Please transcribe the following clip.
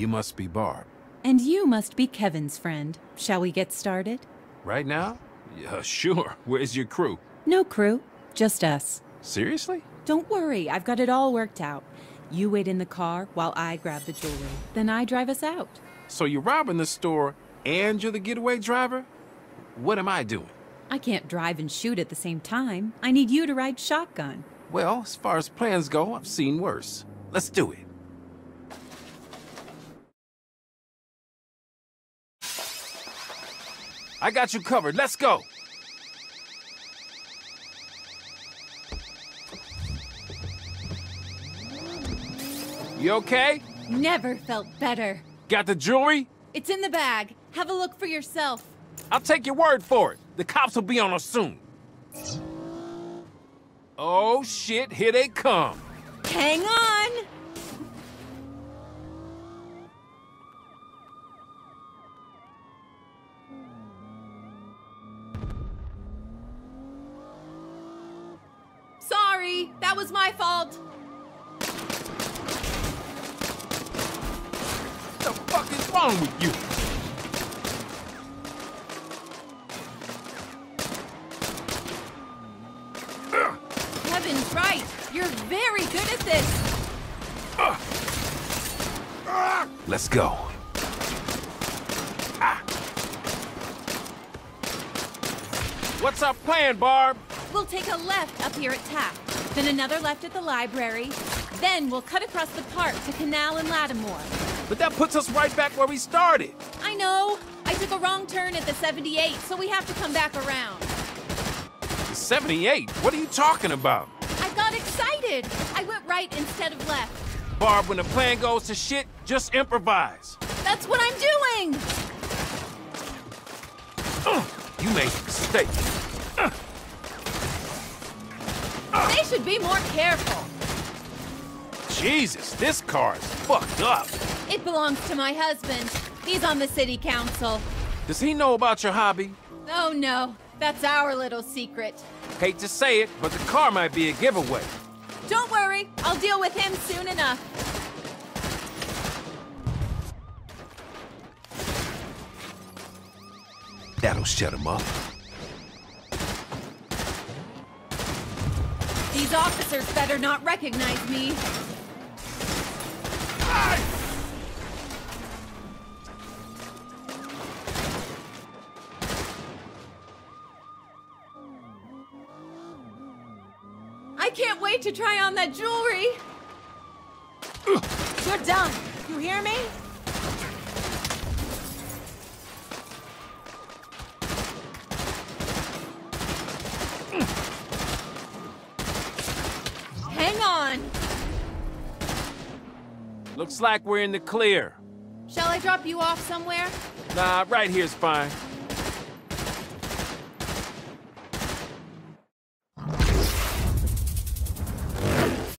You must be Barb. And you must be Kevin's friend. Shall we get started? Right now? Yeah, sure. Where's your crew? No crew, just us. Seriously? Don't worry, I've got it all worked out. You wait in the car while I grab the jewelry. Then I drive us out. So you're robbing the store and you're the getaway driver? What am I doing? I can't drive and shoot at the same time. I need you to ride shotgun. Well, as far as plans go, I've seen worse. Let's do it. I got you covered. Let's go. You okay? Never felt better. Got the jewelry? It's in the bag. Have a look for yourself. I'll take your word for it. The cops will be on us soon. Oh shit, here they come. Hang on! Sorry, that was my fault. What the fuck is wrong with you? Kevin's right. You're very good at this. Let's go. Ah. What's our plan, Barb? We'll take a left up here at Taft, then another left at the library, then we'll cut across the park to Canal and Lattimore. But that puts us right back where we started. I know. I took a wrong turn at the 78, so we have to come back around. The 78? What are you talking about? I got excited. I went right instead of left. Barb, when the plan goes to shit, just improvise. That's what I'm doing. Uh, you made a mistake. Should be more careful. Jesus, this car is fucked up. It belongs to my husband. He's on the city council. Does he know about your hobby? Oh no, that's our little secret. Hate to say it, but the car might be a giveaway. Don't worry, I'll deal with him soon enough. That'll shut him up. These officers better not recognize me. I can't wait to try on that jewelry. You're done. You hear me? Hang on. Looks like we're in the clear. Shall I drop you off somewhere? Nah, right here's fine.